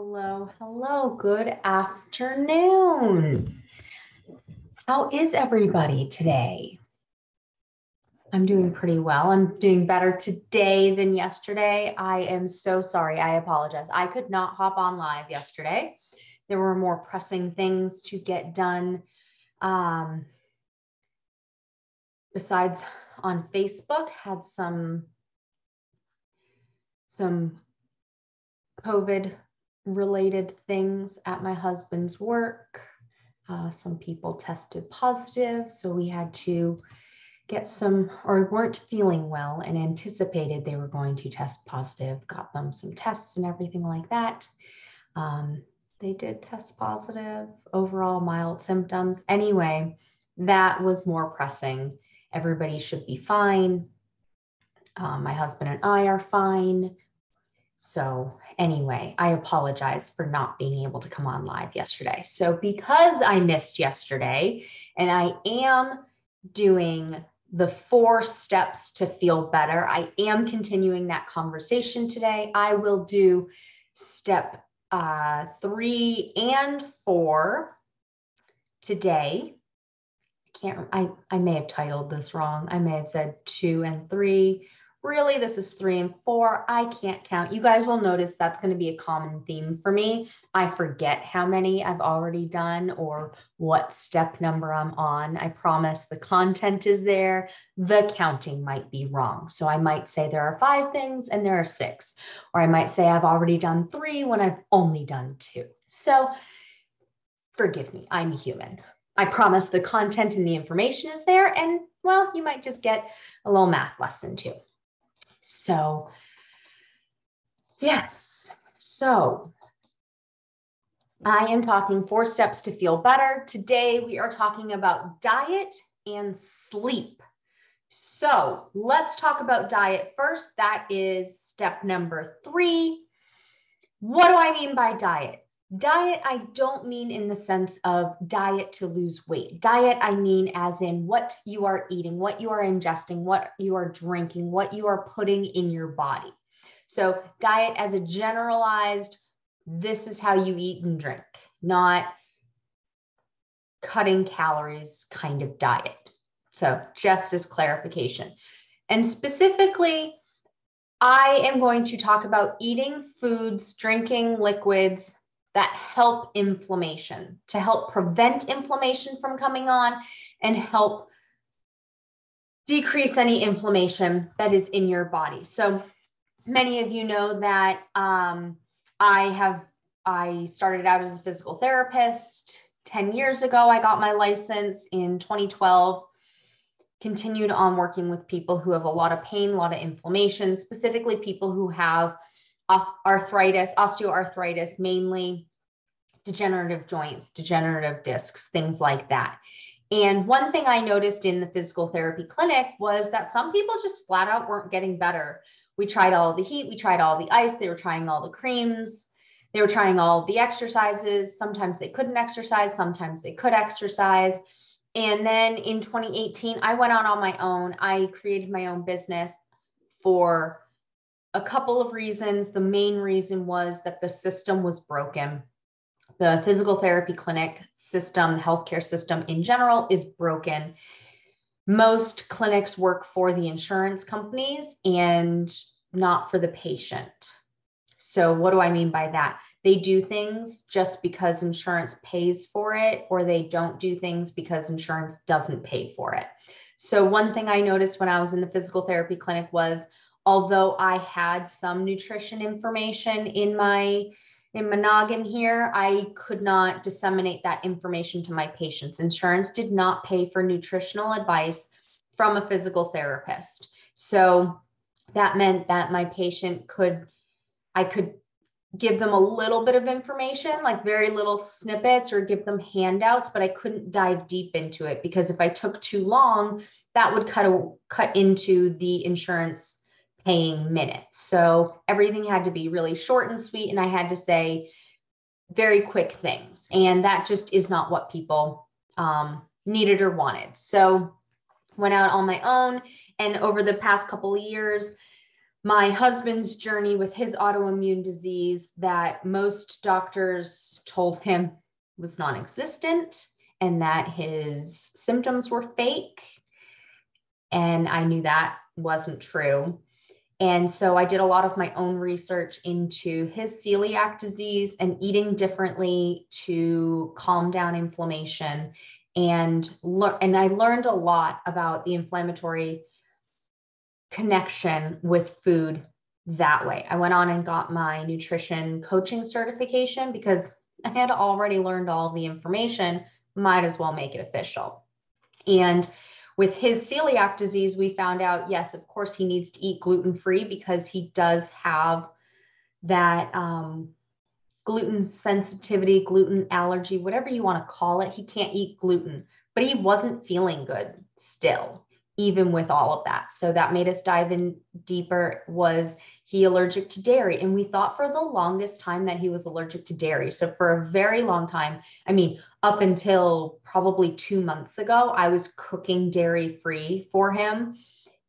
Hello, hello, good afternoon. How is everybody today? I'm doing pretty well. I'm doing better today than yesterday. I am so sorry. I apologize. I could not hop on live yesterday. There were more pressing things to get done. Um, besides on Facebook, had some some COVID related things at my husband's work. Uh, some people tested positive, so we had to get some, or weren't feeling well and anticipated they were going to test positive, got them some tests and everything like that. Um, they did test positive, overall mild symptoms. Anyway, that was more pressing. Everybody should be fine. Um, my husband and I are fine. So, anyway, I apologize for not being able to come on live yesterday. So, because I missed yesterday and I am doing the four steps to feel better, I am continuing that conversation today. I will do step uh, three and four today. I can't, I, I may have titled this wrong. I may have said two and three really this is three and four. I can't count. You guys will notice that's going to be a common theme for me. I forget how many i've already done or what step number i'm on. I promise the content is there. The counting might be wrong. So i might say there are five things and there are six. Or i might say i've already done three when i've only done two. So forgive me i'm human. I promise the content and the information is there. And well you might just get a little math lesson too so, yes. So, I am talking four steps to feel better. Today, we are talking about diet and sleep. So, let's talk about diet first. That is step number three. What do I mean by diet? Diet, I don't mean in the sense of diet to lose weight. Diet, I mean as in what you are eating, what you are ingesting, what you are drinking, what you are putting in your body. So, diet as a generalized, this is how you eat and drink, not cutting calories kind of diet. So, just as clarification. And specifically, I am going to talk about eating foods, drinking liquids that help inflammation, to help prevent inflammation from coming on and help decrease any inflammation that is in your body. So many of you know that um, I have, I started out as a physical therapist 10 years ago. I got my license in 2012 continued on working with people who have a lot of pain, a lot of inflammation, specifically people who have arthritis, osteoarthritis, mainly degenerative joints, degenerative discs, things like that. And one thing I noticed in the physical therapy clinic was that some people just flat out weren't getting better. We tried all the heat, we tried all the ice, they were trying all the creams, they were trying all the exercises. Sometimes they couldn't exercise, sometimes they could exercise. And then in 2018, I went out on my own. I created my own business for a couple of reasons. The main reason was that the system was broken the physical therapy clinic system, healthcare system in general is broken. Most clinics work for the insurance companies and not for the patient. So, what do I mean by that? They do things just because insurance pays for it, or they don't do things because insurance doesn't pay for it. So, one thing I noticed when I was in the physical therapy clinic was although I had some nutrition information in my in Monogin here, I could not disseminate that information to my patients. Insurance did not pay for nutritional advice from a physical therapist. So that meant that my patient could, I could give them a little bit of information, like very little snippets or give them handouts, but I couldn't dive deep into it because if I took too long, that would cut a, cut into the insurance paying minutes. So everything had to be really short and sweet. And I had to say very quick things. And that just is not what people um, needed or wanted. So went out on my own. And over the past couple of years, my husband's journey with his autoimmune disease that most doctors told him was non existent and that his symptoms were fake. And I knew that wasn't true. And so I did a lot of my own research into his celiac disease and eating differently to calm down inflammation. And, le- and I learned a lot about the inflammatory connection with food that way. I went on and got my nutrition coaching certification because I had already learned all the information, might as well make it official. And with his celiac disease, we found out yes, of course, he needs to eat gluten free because he does have that um, gluten sensitivity, gluten allergy, whatever you want to call it. He can't eat gluten, but he wasn't feeling good still even with all of that. So that made us dive in deeper. Was he allergic to dairy? And we thought for the longest time that he was allergic to dairy. So for a very long time, I mean, up until probably two months ago, I was cooking dairy free for him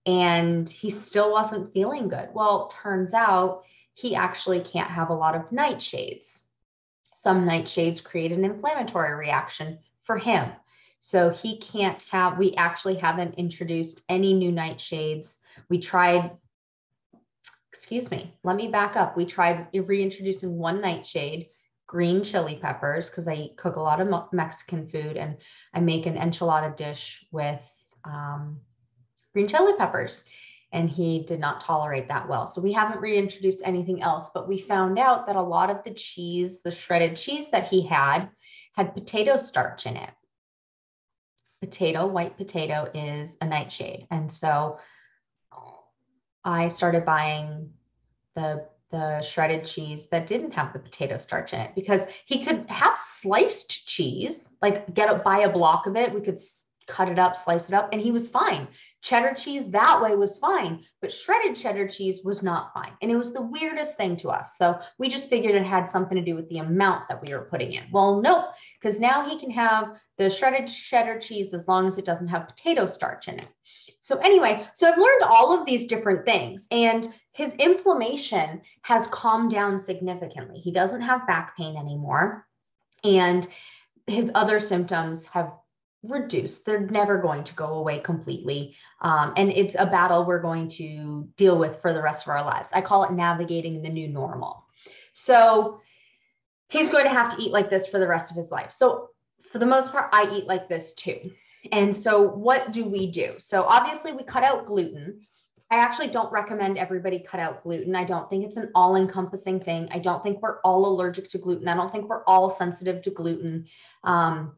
and he still wasn't feeling good. Well, turns out he actually can't have a lot of nightshades. Some nightshades create an inflammatory reaction for him. So he can't have, we actually haven't introduced any new nightshades. We tried, excuse me, let me back up. We tried reintroducing one nightshade, green chili peppers, because I cook a lot of Mexican food and I make an enchilada dish with um, green chili peppers. And he did not tolerate that well. So we haven't reintroduced anything else, but we found out that a lot of the cheese, the shredded cheese that he had, had potato starch in it potato, white potato, is a nightshade. And so I started buying the the shredded cheese that didn't have the potato starch in it because he could have sliced cheese, like get a buy a block of it. We could cut it up, slice it up, and he was fine. Cheddar cheese that way was fine, but shredded cheddar cheese was not fine. And it was the weirdest thing to us. So we just figured it had something to do with the amount that we were putting in. Well, nope, because now he can have the shredded cheddar cheese as long as it doesn't have potato starch in it. So, anyway, so I've learned all of these different things, and his inflammation has calmed down significantly. He doesn't have back pain anymore, and his other symptoms have reduced. They're never going to go away completely. Um, and it's a battle we're going to deal with for the rest of our lives. I call it navigating the new normal. So he's going to have to eat like this for the rest of his life. So for the most part, I eat like this too. And so what do we do? So obviously we cut out gluten. I actually don't recommend everybody cut out gluten. I don't think it's an all encompassing thing. I don't think we're all allergic to gluten. I don't think we're all sensitive to gluten. Um,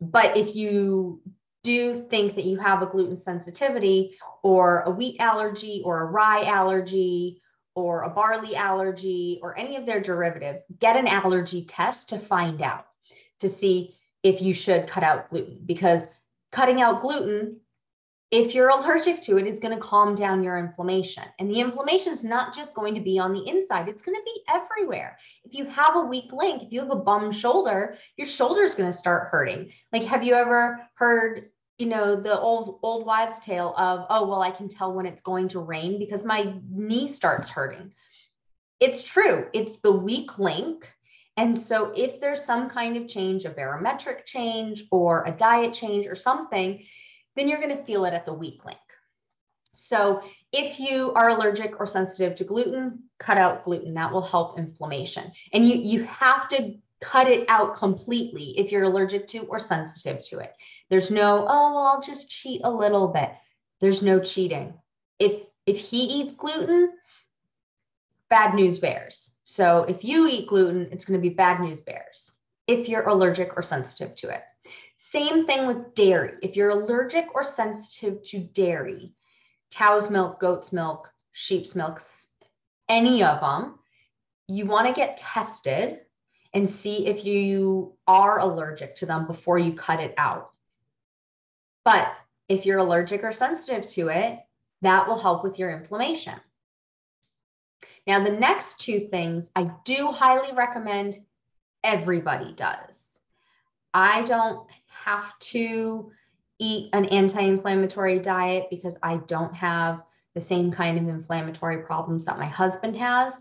but if you do think that you have a gluten sensitivity or a wheat allergy or a rye allergy or a barley allergy or any of their derivatives, get an allergy test to find out to see if you should cut out gluten. Because cutting out gluten if you're allergic to it, it's going to calm down your inflammation. And the inflammation is not just going to be on the inside, it's going to be everywhere. If you have a weak link, if you have a bum shoulder, your shoulder is going to start hurting. Like, have you ever heard, you know, the old old wives' tale of, oh, well, I can tell when it's going to rain because my knee starts hurting. It's true, it's the weak link. And so, if there's some kind of change, a barometric change or a diet change or something, then you're going to feel it at the weak link. So if you are allergic or sensitive to gluten, cut out gluten. That will help inflammation. And you, you have to cut it out completely if you're allergic to or sensitive to it. There's no, oh, well, I'll just cheat a little bit. There's no cheating. If if he eats gluten, bad news bears. So if you eat gluten, it's going to be bad news bears if you're allergic or sensitive to it. Same thing with dairy. If you're allergic or sensitive to dairy, cow's milk, goat's milk, sheep's milk, any of them, you want to get tested and see if you are allergic to them before you cut it out. But if you're allergic or sensitive to it, that will help with your inflammation. Now, the next two things I do highly recommend everybody does. I don't have to eat an anti inflammatory diet because I don't have the same kind of inflammatory problems that my husband has.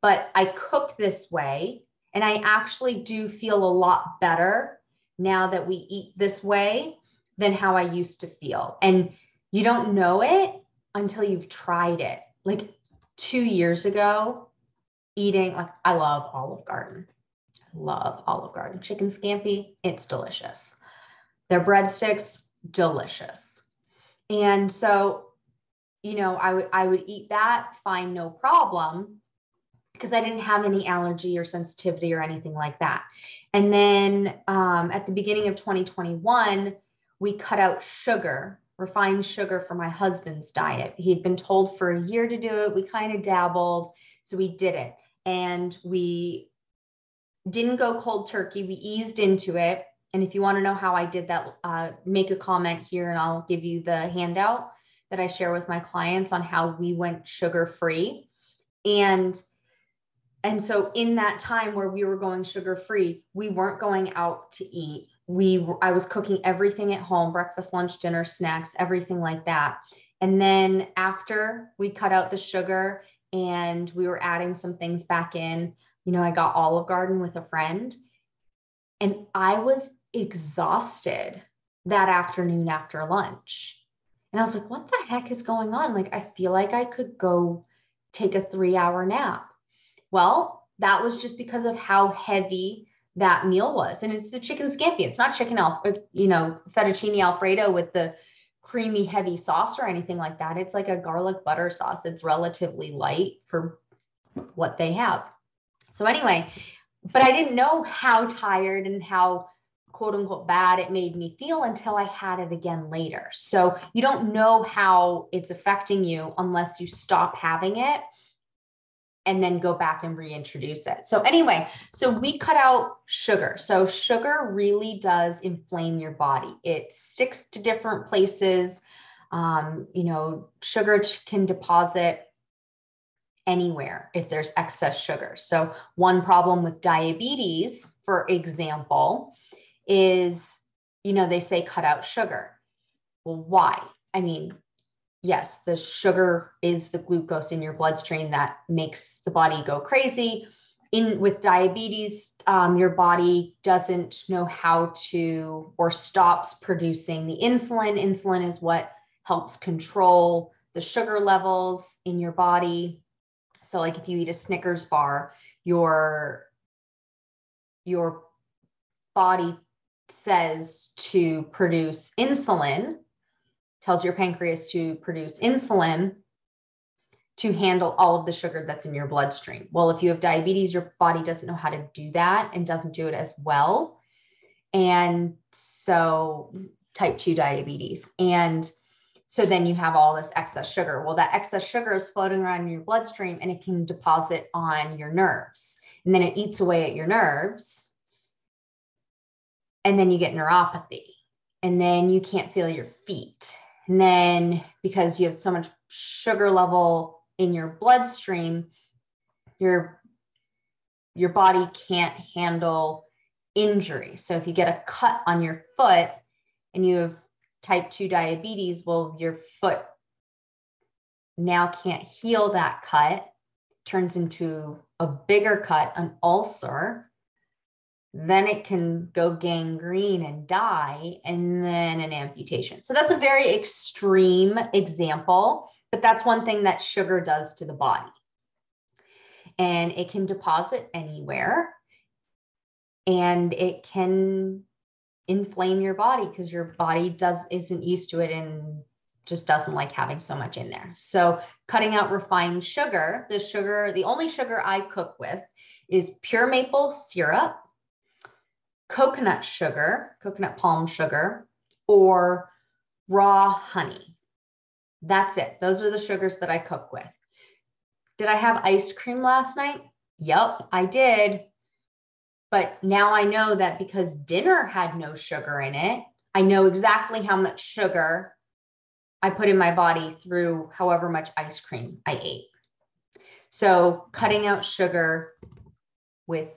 But I cook this way, and I actually do feel a lot better now that we eat this way than how I used to feel. And you don't know it until you've tried it. Like two years ago, eating, like I love Olive Garden. Love Olive Garden. Chicken scampi, it's delicious. Their breadsticks, delicious. And so, you know, I would I would eat that, fine, no problem, because I didn't have any allergy or sensitivity or anything like that. And then um, at the beginning of 2021, we cut out sugar, refined sugar for my husband's diet. He'd been told for a year to do it. We kind of dabbled, so we did it. And we didn't go cold turkey. We eased into it. And if you want to know how I did that, uh, make a comment here and I'll give you the handout that I share with my clients on how we went sugar free. And and so in that time where we were going sugar free, we weren't going out to eat. We I was cooking everything at home, breakfast, lunch, dinner, snacks, everything like that. And then after we cut out the sugar and we were adding some things back in, you know, I got Olive Garden with a friend and I was exhausted that afternoon after lunch. And I was like, what the heck is going on? Like, I feel like I could go take a three hour nap. Well, that was just because of how heavy that meal was. And it's the chicken scampi. It's not chicken alf, uh, you know, fettuccine alfredo with the creamy heavy sauce or anything like that. It's like a garlic butter sauce. It's relatively light for what they have. So anyway, but I didn't know how tired and how quote unquote bad it made me feel until I had it again later. So you don't know how it's affecting you unless you stop having it and then go back and reintroduce it. So anyway, so we cut out sugar. So sugar really does inflame your body. It sticks to different places. Um, you know, sugar can deposit anywhere if there's excess sugar. So one problem with diabetes, for example, is, you know, they say cut out sugar. Well, why? I mean, yes, the sugar is the glucose in your bloodstream that makes the body go crazy. In with diabetes, um, your body doesn't know how to or stops producing the insulin. Insulin is what helps control the sugar levels in your body. So, like if you eat a Snickers bar, your your body says to produce insulin tells your pancreas to produce insulin to handle all of the sugar that's in your bloodstream. Well, if you have diabetes, your body doesn't know how to do that and doesn't do it as well. And so, type 2 diabetes. And so then you have all this excess sugar. Well, that excess sugar is floating around in your bloodstream and it can deposit on your nerves. And then it eats away at your nerves. And then you get neuropathy. And then you can't feel your feet and then because you have so much sugar level in your bloodstream, your your body can't handle injury. So if you get a cut on your foot and you have type 2 diabetes, well, your foot now can't heal that cut, turns into a bigger cut, an ulcer, then it can go gangrene and die, and then an amputation. So that's a very extreme example, but that's one thing that sugar does to the body. And it can deposit anywhere, and it can inflame your body because your body does isn't used to it and just doesn't like having so much in there. So cutting out refined sugar, the sugar, the only sugar I cook with is pure maple syrup coconut sugar, coconut palm sugar, or raw honey. That's it. Those are the sugars that I cook with. Did I have ice cream last night? Yep, I did. But now I know that because dinner had no sugar in it, I know exactly how much sugar I put in my body through however much ice cream I ate. So cutting out sugar with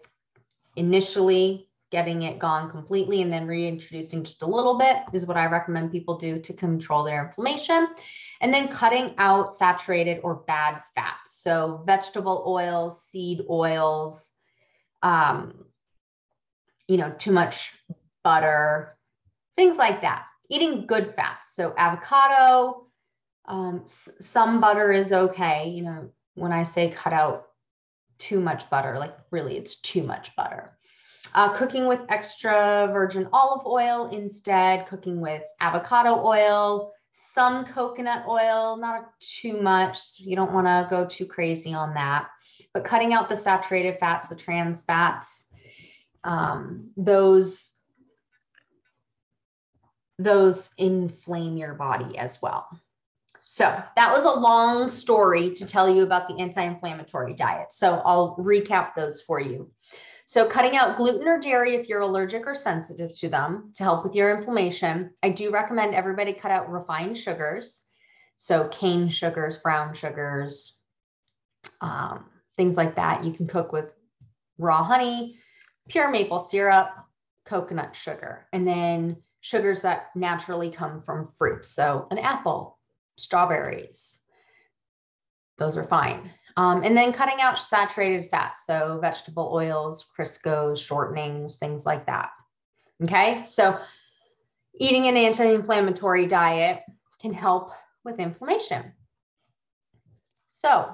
initially getting it gone completely and then reintroducing just a little bit is what I recommend people do to control their inflammation. And then cutting out saturated or bad fats. So vegetable oils, seed oils, um, you know, too much butter, things like that. Eating good fats. So avocado, um, s- some butter is okay. You know, when I say cut out too much butter, like really it's too much butter. Uh, cooking with extra virgin olive oil instead, cooking with avocado oil, some coconut oil, not too much. You don't want to go too crazy on that, but cutting out the saturated fats, the trans fats, um, those those inflame your body as well. So that was a long story to tell you about the anti-inflammatory diet. So I'll recap those for you. So cutting out gluten or dairy if you're allergic or sensitive to them to help with your inflammation. I do recommend everybody cut out refined sugars. So cane sugars, brown sugars, um, things like that. You can cook with raw honey, pure maple syrup, coconut sugar, and then sugars that naturally come from fruits. So an apple, strawberries, those are fine. Um, and then cutting out saturated fats, so vegetable oils, Crisco's, shortenings, things like that. Okay, so eating an anti inflammatory diet can help with inflammation. So,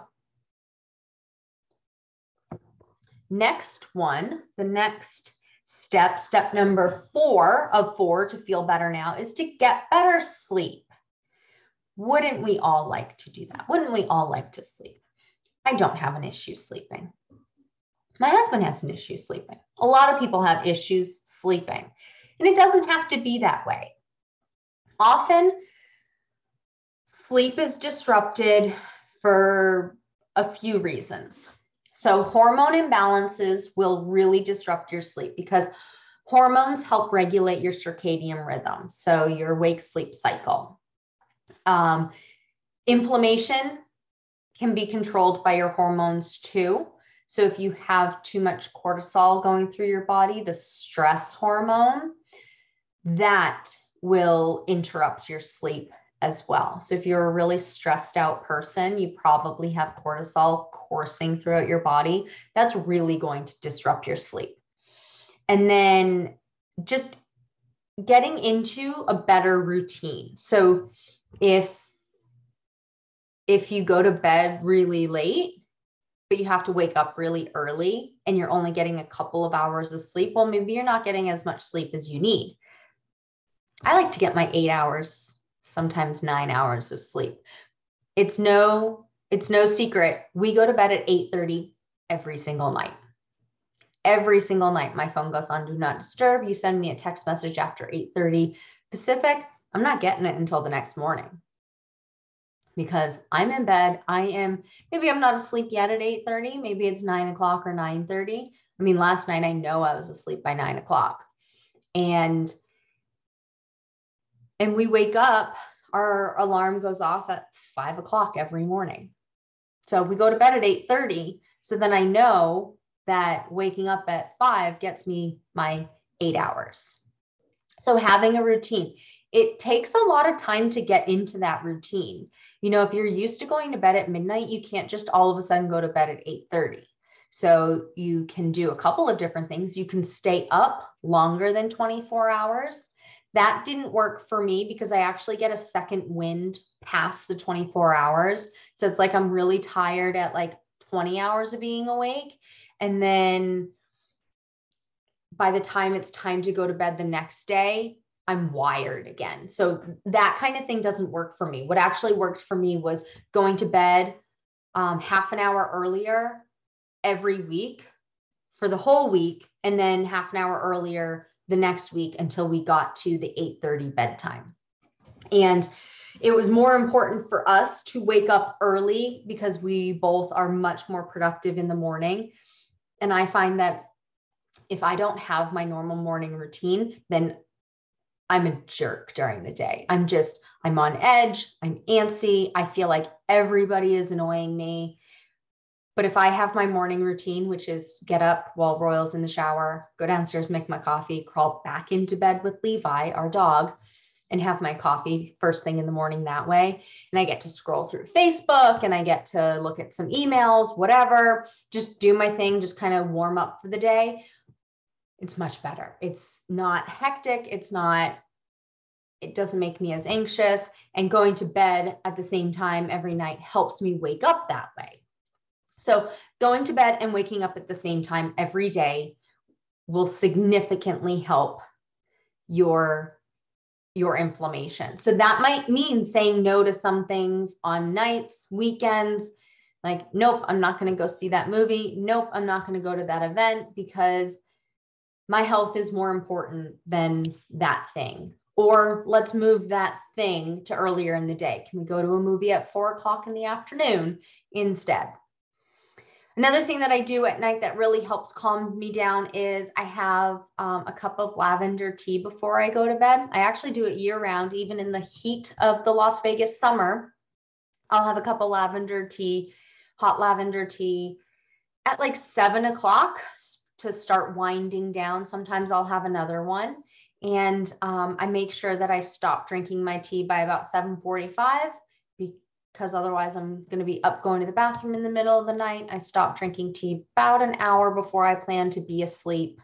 next one, the next step, step number four of four to feel better now is to get better sleep. Wouldn't we all like to do that? Wouldn't we all like to sleep? I don't have an issue sleeping. My husband has an issue sleeping. A lot of people have issues sleeping, and it doesn't have to be that way. Often, sleep is disrupted for a few reasons. So, hormone imbalances will really disrupt your sleep because hormones help regulate your circadian rhythm, so your wake sleep cycle. Um, inflammation can be controlled by your hormones too. So if you have too much cortisol going through your body, the stress hormone, that will interrupt your sleep as well. So if you're a really stressed out person, you probably have cortisol coursing throughout your body. That's really going to disrupt your sleep. And then just getting into a better routine. So if if you go to bed really late, but you have to wake up really early and you're only getting a couple of hours of sleep, well, maybe you're not getting as much sleep as you need. I like to get my eight hours, sometimes nine hours of sleep. It's no, it's no secret. We go to bed at 8:30 every single night. Every single night, my phone goes on do not disturb. You send me a text message after 8:30 Pacific. I'm not getting it until the next morning because I'm in bed. I am maybe I'm not asleep yet at 8:30. Maybe it's nine o'clock or 9:30. I mean, last night I know I was asleep by nine o'clock. And and we wake up, our alarm goes off at five o'clock every morning. So we go to bed at 8:30. So then I know that waking up at five gets me my eight hours. So having a routine, it takes a lot of time to get into that routine. You know, if you're used to going to bed at midnight, you can't just all of a sudden go to bed at 8:30. So you can do a couple of different things. You can stay up longer than 24 hours. That didn't work for me because I actually get a second wind past the 24 hours. So it's like I'm really tired at like 20 hours of being awake. And then by the time it's time to go to bed the next day, I'm wired again. So that kind of thing doesn't work for me. What actually worked for me was going to bed um, half an hour earlier every week for the whole week, and then half an hour earlier the next week until we got to the 8:30 bedtime. And it was more important for us to wake up early because we both are much more productive in the morning. And I find that if I don't have my normal morning routine, then I'm a jerk during the day. I'm just, I'm on edge. I'm antsy. I feel like everybody is annoying me. But if I have my morning routine, which is get up while Royal's in the shower, go downstairs, make my coffee, crawl back into bed with Levi, our dog, and have my coffee first thing in the morning that way. And I get to scroll through Facebook and I get to look at some emails, whatever, just do my thing, just kind of warm up for the day. It's much better. It's not hectic. It's not, it doesn't make me as anxious. And going to bed at the same time every night helps me wake up that way. So going to bed and waking up at the same time every day will significantly help your your inflammation. So that might mean saying no to some things on nights, weekends, like nope, I'm not going to go see that movie. Nope, I'm not going to go to that event because my health is more important than that thing. Or let's move that thing to earlier in the day. Can we go to a movie at four o'clock in the afternoon instead? Another thing that I do at night that really helps calm me down is I have um, a cup of lavender tea before I go to bed. I actually do it year round, even in the heat of the Las Vegas summer. I'll have a cup of lavender tea, hot lavender tea at like seven o'clock to start winding down. Sometimes I'll have another one. And um, I make sure that I stop drinking my tea by about 745 because otherwise I'm going to be up going to the bathroom in the middle of the night. I stop drinking tea about an hour before I plan to be asleep.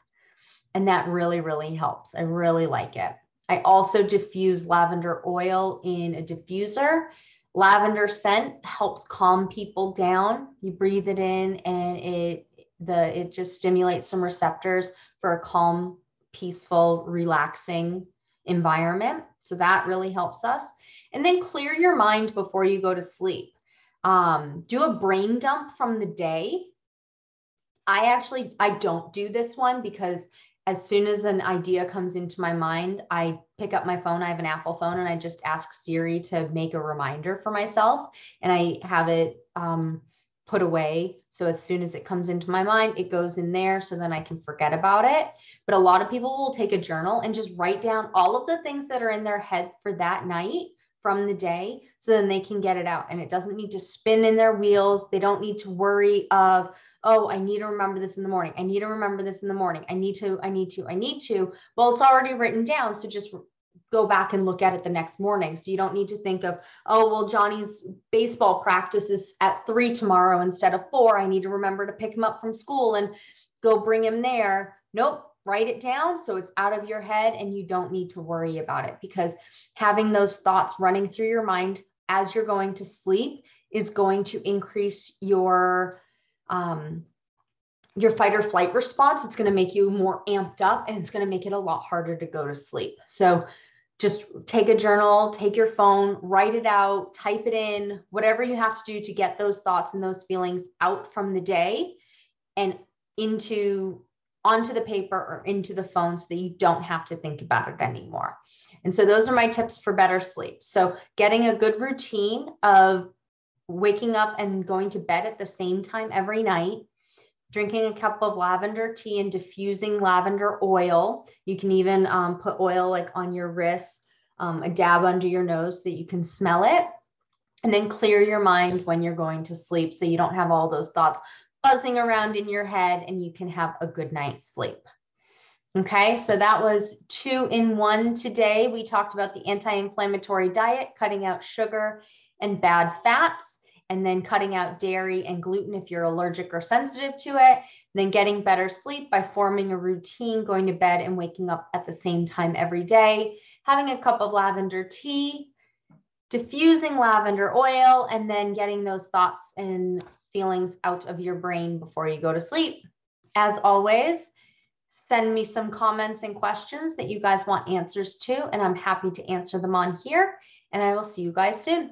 And that really, really helps. I really like it. I also diffuse lavender oil in a diffuser. Lavender scent helps calm people down. You breathe it in and it the it just stimulates some receptors for a calm, peaceful, relaxing environment. So that really helps us and then clear your mind before you go to sleep. Um, do a brain dump from the day. I actually I don't do this one because as soon as an idea comes into my mind, I pick up my phone. I have an Apple phone and I just ask Siri to make a reminder for myself and I have it um, put away. So as soon as it comes into my mind, it goes in there so then I can forget about it. But a lot of people will take a journal and just write down all of the things that are in their head for that night from the day so then they can get it out. And it doesn't need to spin in their wheels. They don't need to worry of oh i need to remember this in the morning. I need to remember this in the morning. I need to i need to i need to. Well it's already written down. So just go back and look at it the next morning. So you don't need to think of oh well johnny's baseball practice is at three tomorrow instead of four. I need to remember to pick him up from school and go bring him there. Nope write it down so it's out of your head and you don't need to worry about it because having those thoughts running through your mind as you're going to sleep is going to increase your um, your fight or flight response. It's going to make you more amped up and it's going to make it a lot harder to go to sleep. So just take a journal take your phone write it out type it in whatever you have to do to get those thoughts and those feelings out from the day and into onto the paper or into the phone so that you don't have to think about it anymore. And so those are my tips for better sleep. So getting a good routine of waking up and going to bed at the same time every night, drinking a cup of lavender tea and diffusing lavender oil. You can even um, put oil like on your wrists, um, a dab under your nose so that you can smell it. And then clear your mind when you're going to sleep so you don't have all those thoughts buzzing around in your head and you can have a good night's sleep. Okay, so that was two in one today. We talked about the anti inflammatory diet, cutting out sugar and bad fats, and then cutting out dairy and gluten if you're allergic or sensitive to it. Then getting better sleep by forming a routine, going to bed and waking up at the same time every day, having a cup of lavender tea, diffusing lavender oil, and then getting those thoughts and feelings out of your brain before you go to sleep. As always, send me some comments and questions that you guys want answers to, and I'm happy to answer them on here. And I will see you guys soon.